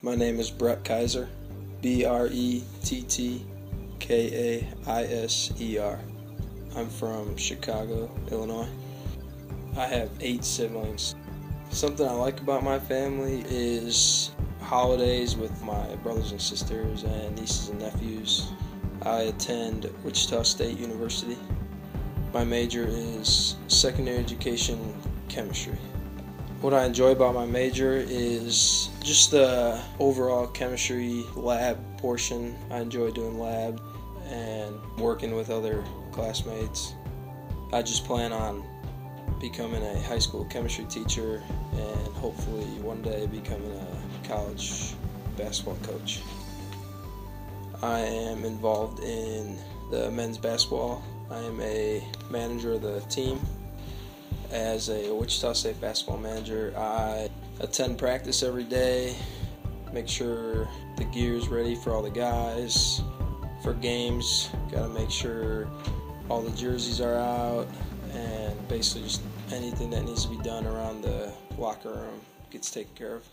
My name is Brett Kaiser, B R E T T K A I S E R. I'm from Chicago, Illinois. I have eight siblings. Something I like about my family is holidays with my brothers and sisters and nieces and nephews. I attend Wichita State University. My major is secondary education chemistry. What I enjoy about my major is just the overall chemistry lab portion. I enjoy doing lab and working with other classmates. I just plan on becoming a high school chemistry teacher and hopefully one day becoming a college basketball coach. I am involved in the men's basketball. I am a manager of the team as a Wichita State basketball manager, I attend practice every day, make sure the gear is ready for all the guys. For games, got to make sure all the jerseys are out, and basically just anything that needs to be done around the locker room gets taken care of.